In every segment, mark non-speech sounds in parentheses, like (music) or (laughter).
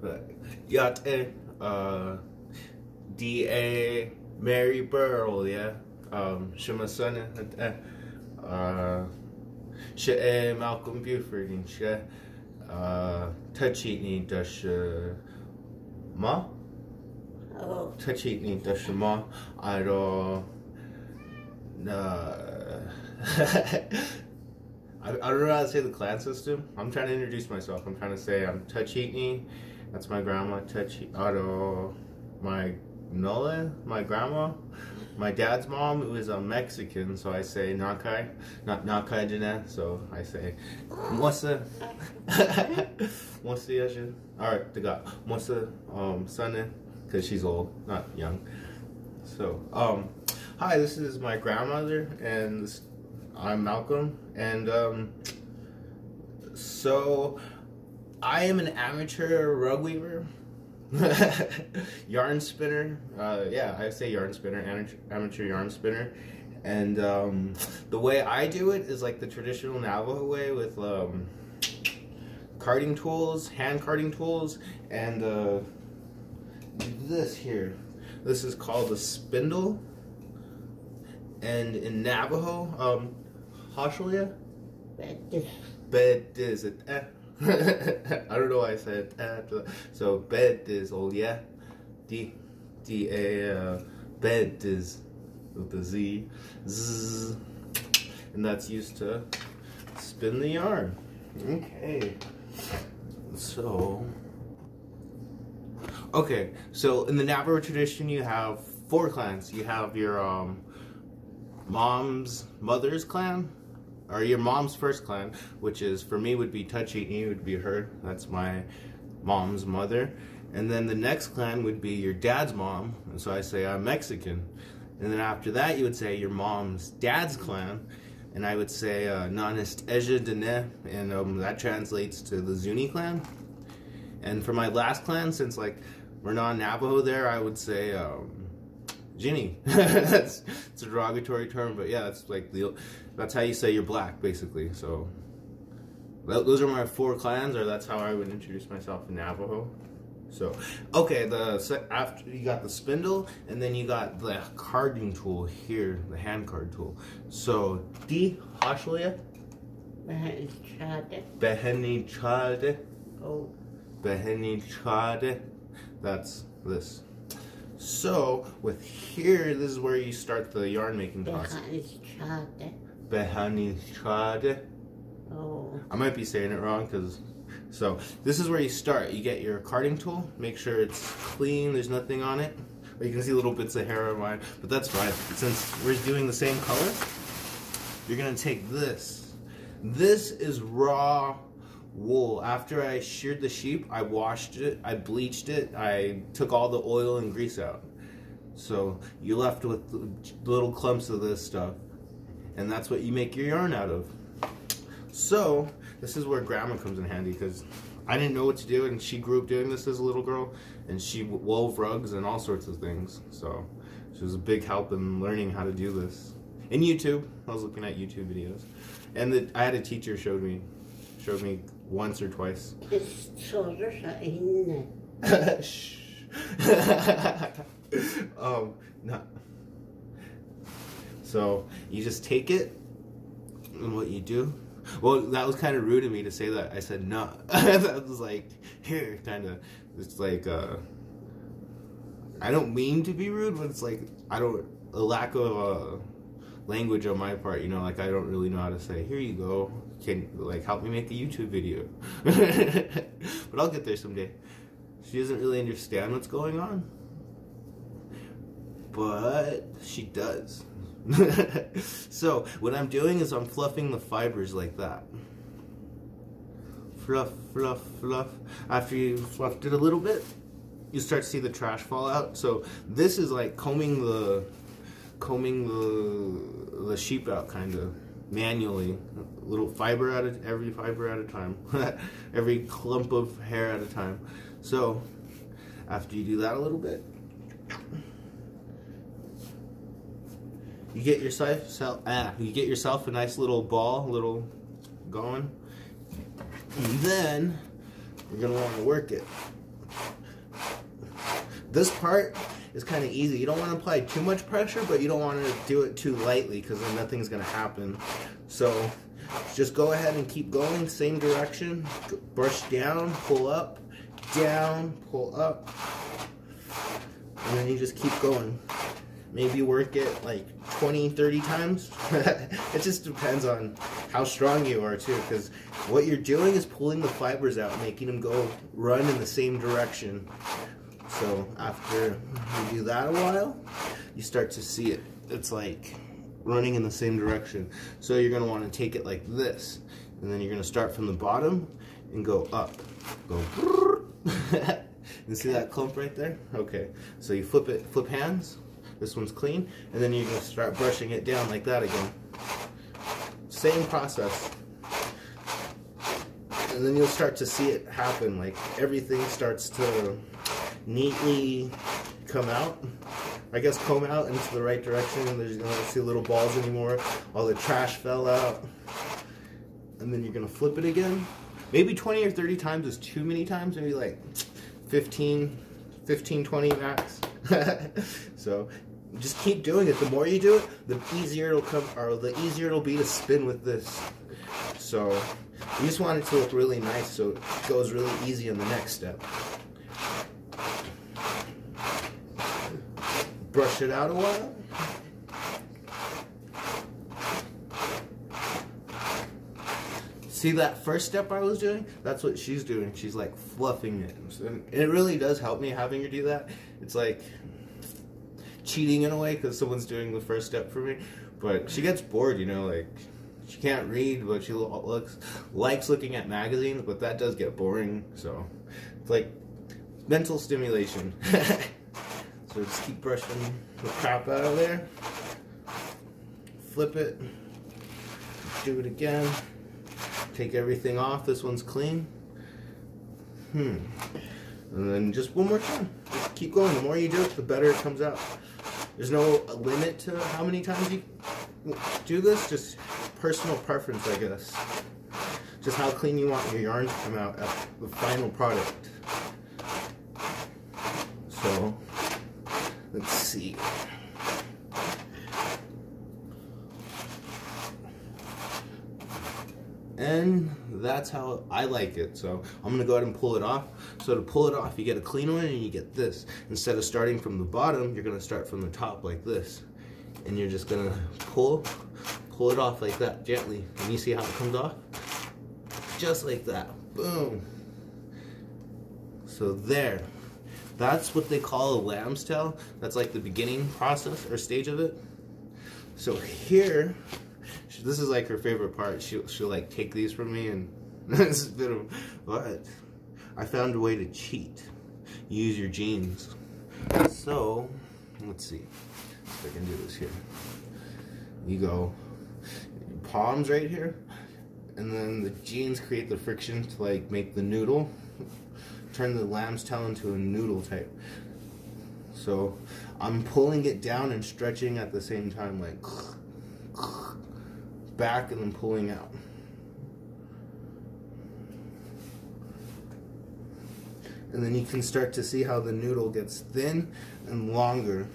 Quick. Yate, uh, D.A. Mary Burl, yeah? Um, Shimasana, uh, She Malcolm Beauford, and She, uh, Tachitni Dash, Ma? Oh, Tachitni Dash Ma, I don't, uh, I, I don't know how to say the clan system. I'm trying to introduce myself. I'm trying to say I'm Tachitni. That's my grandma. Tachi Otto. My Nola, my grandma. My dad's mom who is a Mexican, so I say Nakai, not Nakai Jane, so I say Mosa. (laughs) Mosa Yashin. Alright, the God. Mosa um Sunny, because she's old, not young. So, um, hi, this is my grandmother, and this, I'm Malcolm, and um, so I am an amateur rug weaver, (laughs) yarn spinner. Uh, yeah, I say yarn spinner, amateur, amateur yarn spinner. And um, the way I do it is like the traditional Navajo way with um, carding tools, hand carding tools, and uh, this here. This is called a spindle. And in Navajo, um, Hashalia? but this, Bed is it? Eh. (laughs) I don't know why I said eh. So bed is oh yeah, D D A uh, bed is with the Z, Z, and that's used to spin the yarn. Okay, so okay, so in the Navajo tradition, you have four clans. You have your um, mom's mother's clan, or your mom's first clan, which is for me would be Touchy would be her. That's my mom's mother. And then the next clan would be your dad's mom, and so I say I'm Mexican. And then after that, you would say your mom's dad's clan, and I would say uh, Nanist Eja Dene, and um, that translates to the Zuni clan. And for my last clan, since like we're non-Navajo there, I would say um, Ginny. (laughs) that's it's a derogatory term, but yeah, that's like the that's how you say you're black, basically. So tho- those are my four clans, or that's how I would introduce myself in Navajo. So okay, the after you got the spindle, and then you got the carding tool here, the hand card tool. So di hashlia beheni chade oh, beheni chade. That's this. So with here, this is where you start the yarn making process. behind chade, Behani chade. oh, I might be saying it wrong because. So this is where you start. You get your carding tool. Make sure it's clean. There's nothing on it. You can see little bits of hair on mine, but that's fine. Since we're doing the same color, you're gonna take this. This is raw wool. After I sheared the sheep, I washed it, I bleached it, I took all the oil and grease out. So you're left with little clumps of this stuff, and that's what you make your yarn out of. So this is where grandma comes in handy because I didn't know what to do, and she grew up doing this as a little girl, and she wove rugs and all sorts of things. So she was a big help in learning how to do this. In YouTube, I was looking at YouTube videos, and the, I had a teacher showed me, showed me once or twice. his shoulders are in Shh. um, no. So you just take it, and what you do. Well, that was kind of rude of me to say that. I said no. (laughs) that was like here, kind of. It's like uh, I don't mean to be rude, but it's like I don't a lack of uh, language on my part. You know, like I don't really know how to say. Here you go. Can like help me make a YouTube video. (laughs) but I'll get there someday. She doesn't really understand what's going on, but she does. (laughs) so what I'm doing is I'm fluffing the fibers like that. Fluff, fluff, fluff. After you fluffed it a little bit, you start to see the trash fall out. So this is like combing the combing the the sheep out kind of manually, little fiber at a, every fiber at a time, (laughs) every clump of hair at a time. So after you do that a little bit, you get yourself ah, you get yourself a nice little ball, a little going, and then you're gonna want to work it. This part is kind of easy. You don't want to apply too much pressure, but you don't want to do it too lightly because then nothing's gonna happen. So just go ahead and keep going, same direction. Brush down, pull up, down, pull up, and then you just keep going. Maybe work it like 20, 30 times. (laughs) it just depends on how strong you are too, because what you're doing is pulling the fibers out, making them go run in the same direction. So after you do that a while, you start to see it. It's like running in the same direction. So you're gonna wanna take it like this, and then you're gonna start from the bottom and go up. Go. (laughs) you see that clump right there? Okay. So you flip it, flip hands. This one's clean, and then you're gonna start brushing it down like that again. Same process. And then you'll start to see it happen, like everything starts to neatly come out. I guess comb out into the right direction and there's don't see little balls anymore. All the trash fell out. And then you're gonna flip it again. Maybe 20 or 30 times is too many times, maybe like 15, 15, 20 max. (laughs) so just keep doing it. The more you do it, the easier it'll come, or the easier it'll be to spin with this. So you just want it to look really nice, so it goes really easy on the next step. It out a while. See that first step I was doing? That's what she's doing. She's like fluffing it. And it really does help me having her do that. It's like cheating in a way because someone's doing the first step for me. But she gets bored, you know, like she can't read, but she looks likes looking at magazines, but that does get boring. So it's like mental stimulation. (laughs) so just keep brushing the crap out of there. Flip it. Do it again. Take everything off. This one's clean. Hmm. And then just one more time. Just keep going. The more you do it, the better it comes out. There's no limit to how many times you do this. Just personal preference, I guess. Just how clean you want your yarn to come out at the final product. So, let's see. and that's how I like it. So I'm gonna go ahead and pull it off. So to pull it off, you get a clean one and you get this. Instead of starting from the bottom, you're gonna start from the top like this. And you're just gonna pull, pull it off like that, gently. And you see how it comes off? Just like that, boom. So there, that's what they call a lamb's tail. That's like the beginning process or stage of it. So here, this is like her favorite part. She'll, she'll like take these from me and (laughs) it's a bit of, but I found a way to cheat. Use your jeans. So, let's see if I can do this here. You go, palms right here, and then the jeans create the friction to like make the noodle. Turn the lamb's tail into a noodle type. So I'm pulling it down and stretching at the same time like back and then pulling out. And then you can start to see how the noodle gets thin and longer.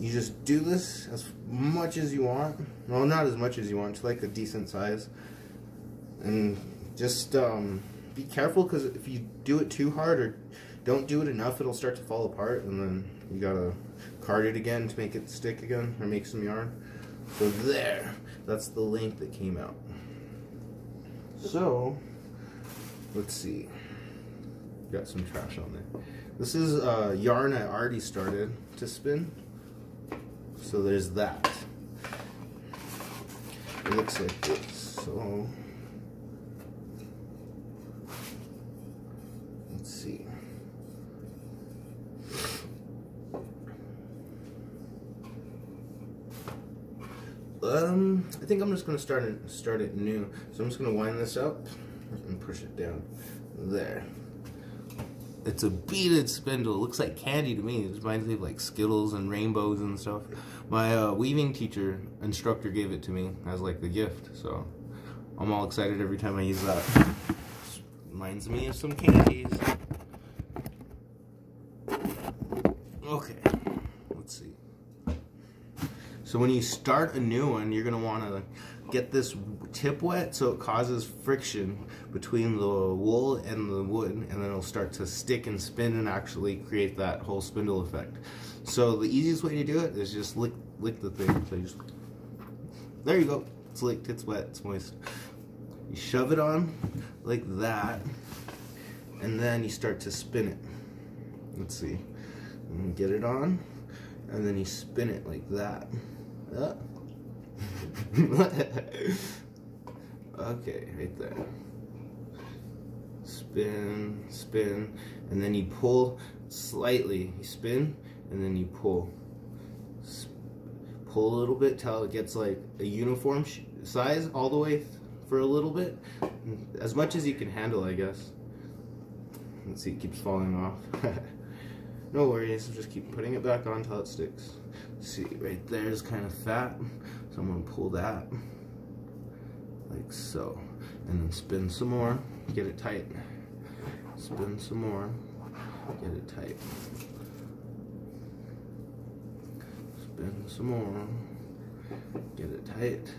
You just do this as much as you want. Well, not as much as you want, to like a decent size. And just um, be careful because if you do it too hard or don't do it enough, it'll start to fall apart and then you gotta card it again to make it stick again or make some yarn. So there, that's the length that came out. So, let's see. Got some trash on there. This is uh, yarn I already started to spin. So there's that. It looks like this. So let's see. Um, I think I'm just gonna start it start it new. So I'm just gonna wind this up and push it down there. It's a beaded spindle. It looks like candy to me. It reminds me of like Skittles and rainbows and stuff. My uh, weaving teacher instructor gave it to me as like the gift. So I'm all excited every time I use that. Reminds me of some candies. Okay. So when you start a new one, you're gonna wanna get this tip wet so it causes friction between the wool and the wood and then it'll start to stick and spin and actually create that whole spindle effect. So the easiest way to do it is just lick, lick the thing. So just, there you go, it's licked, it's wet, it's moist. You shove it on like that and then you start to spin it. Let's see, get it on and then you spin it like that. Uh. (laughs) okay, right there. Spin, spin, and then you pull slightly. You spin, and then you pull. S pull a little bit till it gets like a uniform size all the way for a little bit. As much as you can handle, I guess. Let's see, it keeps falling off. (laughs) no worries, just keep putting it back on till it sticks. See, right there is kind of fat. So I'm gonna pull that like so. And then spin some more, get it tight. Spin some more, get it tight. Spin some more, get it tight.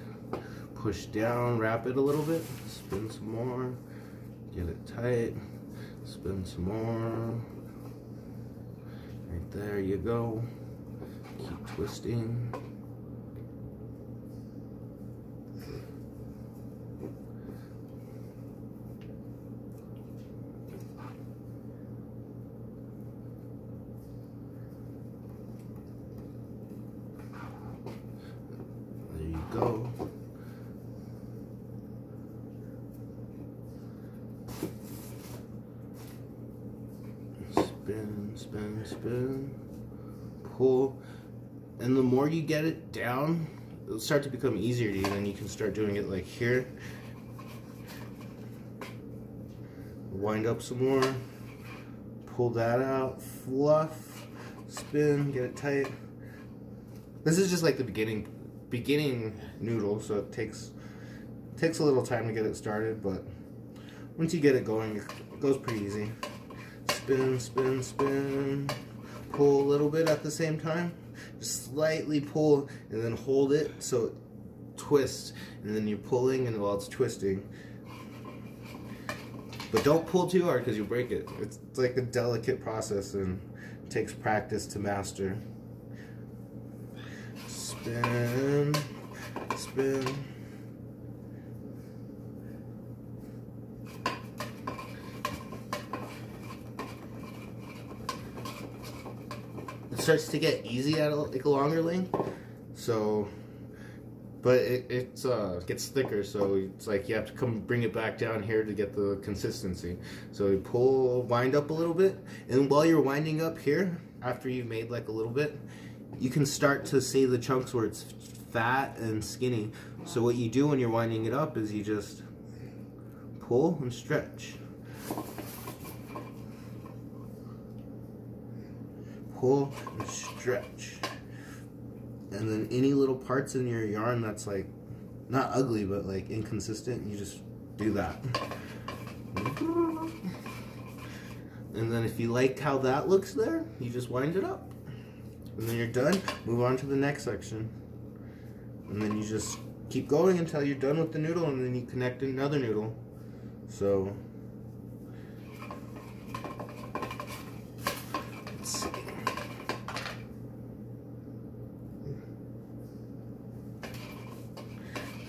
Push down, wrap it a little bit, spin some more, get it tight, spin some more. Right there you go. Twisting. There you go. Spin, spin, spin. Pull. And the more you get it down, it'll start to become easier to you. Then you can start doing it like here. Wind up some more. Pull that out. Fluff. Spin. Get it tight. This is just like the beginning beginning noodle, so it takes takes a little time to get it started, but once you get it going, it goes pretty easy. Spin, spin, spin. Pull a little bit at the same time. Slightly pull and then hold it so it twists, and then you're pulling and while it's twisting. But don't pull too hard because you'll break it. It's like a delicate process and takes practice to master. Spin, spin. Starts to get easy at a, like a longer length, so, but it it's uh gets thicker, so it's like you have to come bring it back down here to get the consistency. So you pull, wind up a little bit, and while you're winding up here, after you've made like a little bit, you can start to see the chunks where it's fat and skinny. So what you do when you're winding it up is you just pull and stretch. And stretch. And then any little parts in your yarn that's like, not ugly, but like inconsistent, you just do that. And then if you like how that looks there, you just wind it up. And then you're done, move on to the next section. And then you just keep going until you're done with the noodle and then you connect another noodle. So,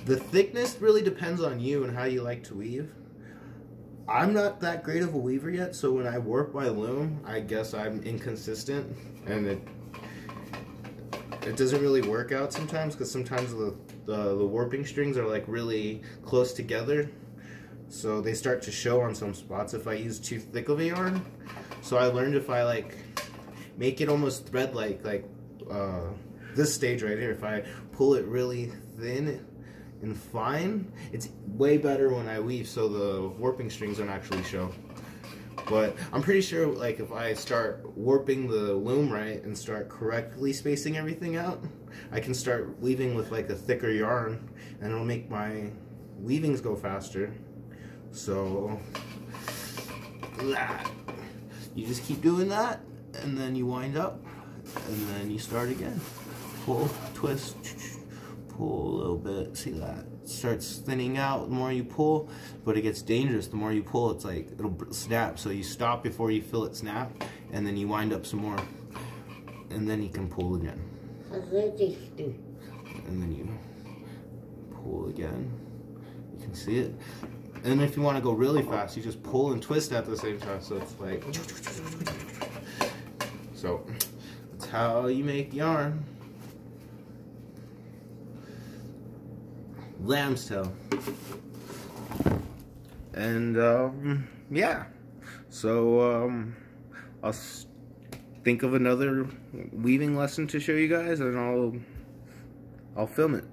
The thickness really depends on you and how you like to weave. I'm not that great of a weaver yet, so when I warp my loom, I guess I'm inconsistent and it it doesn't really work out sometimes because sometimes the, the, the warping strings are like really close together so they start to show on some spots if I use too thick of a yarn so I learned if I like make it almost thread like like uh, this stage right here if I pull it really thin and fine it's way better when I weave so the warping strings don't actually show but I'm pretty sure, like, if I start warping the loom right and start correctly spacing everything out, I can start weaving with, like, a thicker yarn, and it'll make my weavings go faster. So that you just keep doing that and then you wind up and then you start again. Pull, twist, pull a little bit. See that? Starts thinning out the more you pull, but it gets dangerous. The more you pull, it's like it'll snap. So you stop before you feel it snap, and then you wind up some more, and then you can pull again. And then you pull again. You can see it. And if you want to go really fast, you just pull and twist at the same time. So it's like. So that's how you make yarn. Lamb's tail. And um, yeah. So um, I'll think of another weaving lesson to show you guys, and I'll I'll film it.